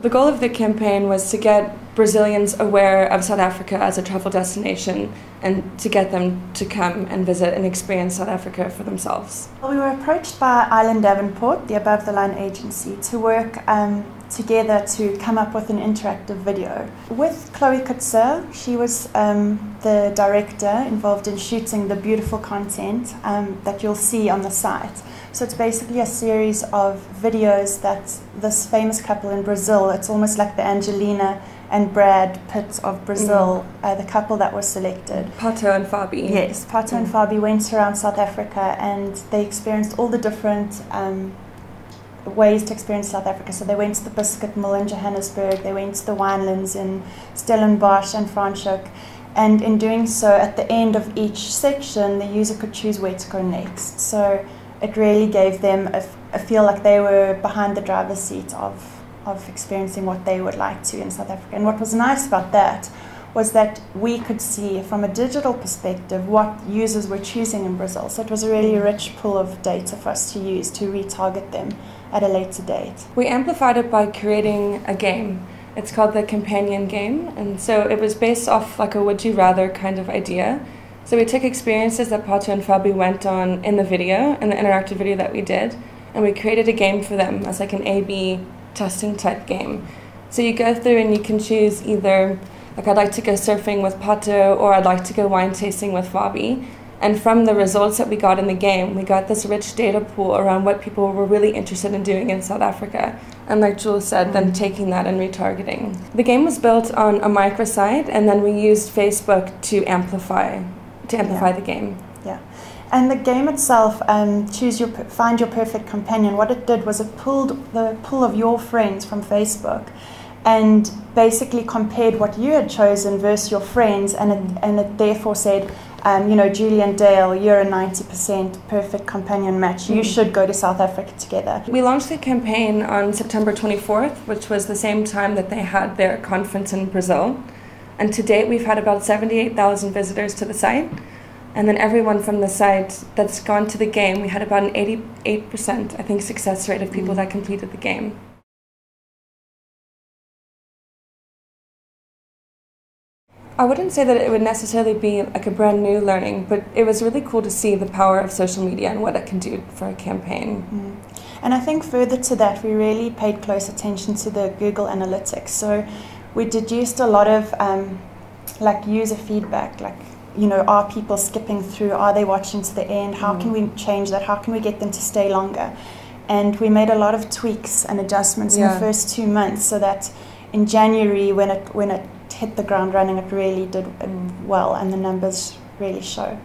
The goal of the campaign was to get Brazilians aware of South Africa as a travel destination and to get them to come and visit and experience South Africa for themselves. We were approached by Ireland Davenport, the Above the Line agency, to work um, together to come up with an interactive video. With Chloe Coetze, she was um, the director involved in shooting the beautiful content um, that you'll see on the site. So it's basically a series of videos that this famous couple in Brazil, it's almost like the Angelina and Brad Pitt of Brazil, mm. uh, the couple that was selected. Pato and Fabi. Yes, Pato mm. and Fabi went around South Africa and they experienced all the different um, ways to experience South Africa. So they went to the Biscuit Mill in Johannesburg, they went to the winelands in Stellenbosch and Franschhoek. And in doing so, at the end of each section, the user could choose where to go next. So it really gave them a, a feel like they were behind the driver's seat of, of experiencing what they would like to in South Africa. And what was nice about that was that we could see from a digital perspective what users were choosing in Brazil. So it was a really rich pool of data for us to use to retarget them at a later date. We amplified it by creating a game. It's called the Companion Game, and so it was based off like a would you rather kind of idea. So we took experiences that Pato and Fabi went on in the video, in the interactive video that we did, and we created a game for them as like an A-B testing type game. So you go through and you can choose either like I'd like to go surfing with Pato or I'd like to go wine tasting with Fabi. And from the results that we got in the game, we got this rich data pool around what people were really interested in doing in South Africa. And like Jules said, then taking that and retargeting. The game was built on a microsite, and then we used Facebook to amplify to amplify yeah. the game. Yeah. And the game itself, um, choose your find your perfect companion. What it did was it pulled the pool of your friends from Facebook, and basically compared what you had chosen versus your friends, and it, and it therefore said, um, you know, Julian Dale, you're a 90% perfect companion match. You mm. should go to South Africa together. We launched the campaign on September 24th, which was the same time that they had their conference in Brazil. And to date, we've had about 78,000 visitors to the site. And then everyone from the site that's gone to the game, we had about an 88%, I think, success rate of people mm. that completed the game. I wouldn't say that it would necessarily be like a brand new learning, but it was really cool to see the power of social media and what it can do for a campaign. Mm. And I think further to that, we really paid close attention to the Google Analytics. So we deduced a lot of um, like user feedback, like you know, are people skipping through? Are they watching to the end? How mm. can we change that? How can we get them to stay longer? And we made a lot of tweaks and adjustments yeah. in the first two months, so that in January, when it when it hit the ground running, it really did um, well, and the numbers really show.